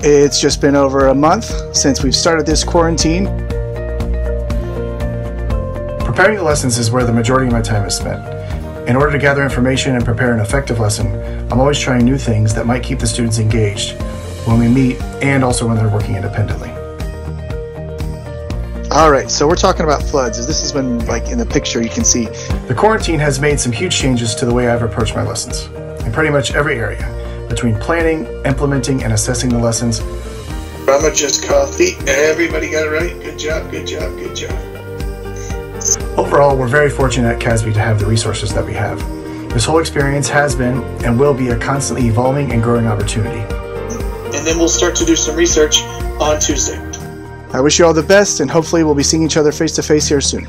It's just been over a month since we've started this quarantine. Preparing the lessons is where the majority of my time is spent. In order to gather information and prepare an effective lesson, I'm always trying new things that might keep the students engaged when we meet and also when they're working independently. All right, so we're talking about floods. This is when, like in the picture, you can see. The quarantine has made some huge changes to the way I've approached my lessons in pretty much every area, between planning, implementing, and assessing the lessons. Rama just coffee. Everybody got it right. Good job, good job, good job. Overall, we're very fortunate at Casvi to have the resources that we have. This whole experience has been and will be a constantly evolving and growing opportunity. And then we'll start to do some research on Tuesday. I wish you all the best, and hopefully, we'll be seeing each other face to face here soon.